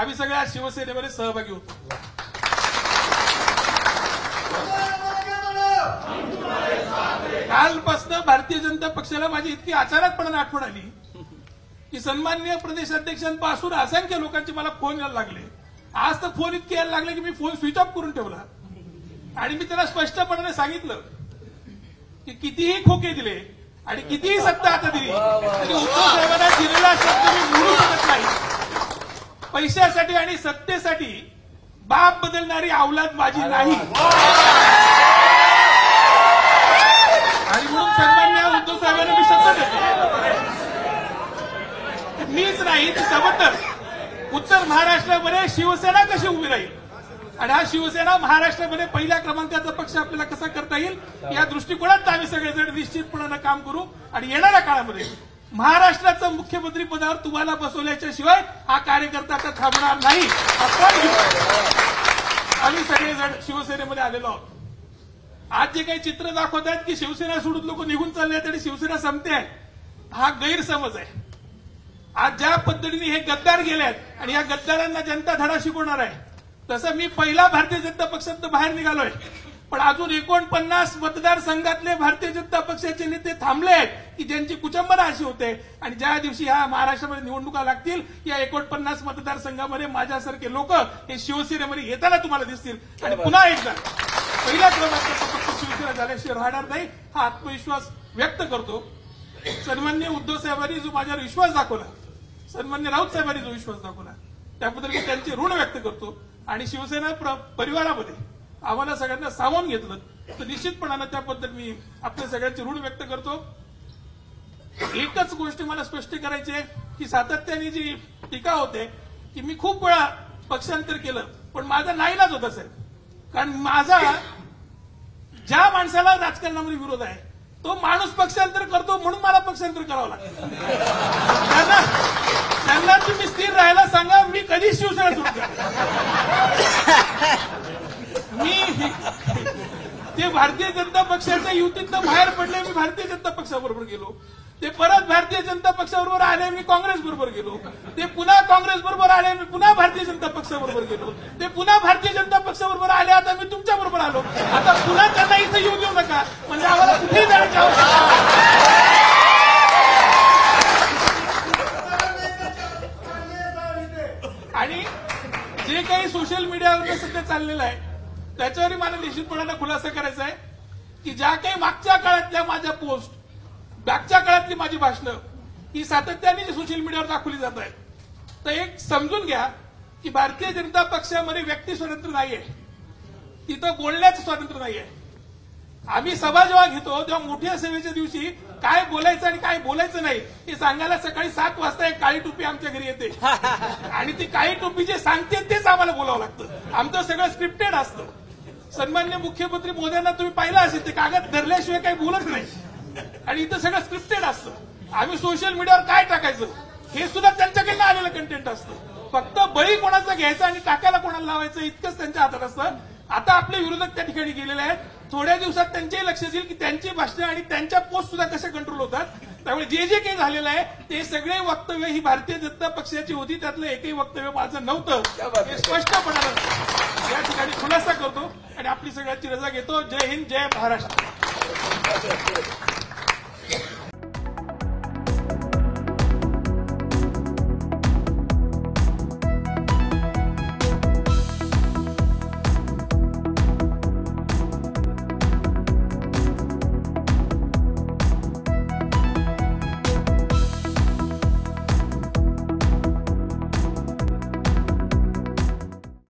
आम्ही सगळ्या शिवसेनेमध्ये सहभागी होतो. कालपासून भारतीय जनता पक्षाला माझी इतकी अचानकपणे आठवण आली की सन्माननीय प्रदेशाध्यक्षांपासून असंख्य लोकांचे मला फोन यायला लागले. आज तर फोन इतके यायला लागले की मी फोन स्विच ऑफ करून ठेवला. आणि मी त्याला स्पष्टपणाने सांगितलं की कितीही खोके दिले आणि कितीही सत्ता आता दिली तरी उद्धव साहेबांना दिलेला शब्द मी मोडू शकत नाही. पैशासाठी आणि सत्तेसाठी बाप बदलणारी अवलाद माझी नाही. आणि म्हणून सन्मान्य उद्धव साहेबांना मी शब्द देतो. मीच नाही ती सबंतर उत्तर महाराष्ट्रामध्ये शिवसेना कशी उभी राहील? आणि हा शिवसेना महाराष्ट्रामध्ये पहिल्या क्रमांकाचा पक्ष आपल्याला कसा करता येईल? या दृष्टिकोनात आम्ही सगळेजण निश्चितपणानं काम करू आणि येणाऱ्या काळामध्ये महाराष्ट्राचं मुख्यमंत्री पदावर तुम्हाला बसवल्याच्या शिवाय हा कार्यकर्ता आता थांबणार नाही. आपण आम्ही सगळेजण शिवसेनेमध्ये आलेलो आहोत. आज जे काही चित्र दाखवत आहेत की शिवसेना सोडून लोक निघून चालले आहेत आणि शिवसेना संपते आहे हा गैरसमज आहे. आज ज्या पद्धतीने हे गद्दार गेले आहेत आणि या गद्दारांना जनता धडा शिकवणार आहे तसं मी पहिला भारतीय जनता पक्षात बाहेर निघालोय. पण अजून एकोणपन्नास मतदारसंघातले भारतीय जनता पक्षाचे नेते थांबले आहेत की ज्यांची कुचंबना अशी होते. आणि ज्या दिवशी ह्या महाराष्ट्रामध्ये निवडणुका लागतील या एकोणपन्नास मतदारसंघामध्ये माझ्यासारखे लोक हे शिवसेनेमध्ये येताना तुम्हाला दिसतील. आणि पुन्हा एकदा पहिल्या क्रमांकाचा पक्ष शिवसेना झाल्याशिवाय राहणार नाही हा आत्मविश्वास व्यक्त करतो. सन्मान्य उद्धव साहेबांनी जो माझ्यावर विश्वास दाखवला सन्मान्य राऊत साहेबांनी जो विश्वास दाखवला त्याबद्दल मी त्यांचे ऋण व्यक्त करतो. आणि शिवसेना प्र- परिवारामध्ये आम्हाला सगळ्यांना सामावून घेतलं. तर निश्चितपणानं त्याबद्दल मी आपल्या सगळ्यांचे ऋण व्यक्त करतो. एकच गोष्ट मला स्पष्ट करायची आहे की सातत्याने जी टीका होते की मी खूप वेळा पक्षांतर केलं पण माझा नाईलाज होता साहेब. कारण माझा ज्या माणसाला राजकारणामध्ये विरोध आहे तो माणूस पक्षांतर करतो म्हणून मला पक्षांतर करावं लागतं. त्यांना त्यांना तुम्ही स्थिर राहायला सांगा मी कधी शिवसेना सुरू मी ते भारतीय जनता पक्षाच्या युतीतनं बाहेर पडले मी भारतीय जनता पक्षाबरोबर गेलो. ते परत भारतीय जनता पक्षाबरोबर आले मी काँग्रेस बरोबर गेलो. ते पुन्हा काँग्रेस बरोबर आले मी पुन्हा भारतीय जनता पक्षाबरोबर गेलो. ते पुन्हा भारतीय जनता पक्षाबरोबर आले आता मी तुमच्या बरोबर आलो. आता पुन्हा त्यांना इथं येऊ देऊ नका. म्हणजे आम्हाला कुठेही जाण्याची आवश्यकता आणि जे काही सोशल मीडियावर सध्या चाललेलं आहे त्याच्यावरही मला निश्चितपणानं खुलासा करायचा आहे की ज्या काही मागच्या काळातल्या माझ्या पोस्ट मागच्या काळातली माझी भाषणं ही सातत्याने जी सोशल मीडियावर दाखवली जात आहेत. तर एक समजून घ्या की भारतीय जनता पक्षामध्ये व्यक्ती स्वातंत्र्य नाहीये. तिथं बोलण्याचं स्वातंत्र्य नाहीये. आम्ही सभा जेव्हा घेतो तेव्हा मोठ्या सभेच्या दिवशी काय बोलायचं आणि काय बोलायचं नाही हे सांगायला सकाळी सात वाजता एक काळी टोपी आमच्या घरी येते. आणि ती काळी टोपी जे सांगते तेच आम्हाला बोलावं लागतं. आमचं सगळं स्क्रिप्टेड असतं. सन्मान्य मुख्यमंत्री मोद्यांना तुम्ही पाहिलं असेल ते कागद धरल्याशिवाय काही बोलत नाही. आणि इथं सगळं स्क्रिप्टेड असतं. आम्ही सोशल मीडियावर काय टाकायचं? हे सुद्धा त्यांच्याकडनं आलेलं कंटेंट असतं. फक्त बळी कोणाचा घ्यायचा आणि टाकायला कोणाला लावायचं इतकंच त्यांच्या हातात असतं. आता आपले विरोधक त्या ठिकाणी गेलेले आहेत. थोड्या दिवसात त्यांचेही लक्ष येईल की त्यांची भाषणं आणि त्यांच्या पोस्ट सुद्धा कशा कंट्रोल होतात. त्यामुळे जे जे काही झालेलं आहे ते सगळे वक्तव्य ही भारतीय जनता पक्षाची होती. त्यातलं एकही वक्तव्य माझं नव्हतं. हे स्पष्टपणानं या ठिकाणी खुलासा करतो आणि आपली सगळ्यांची रजा घेतो. जय हिंद जय महाराष्ट्र.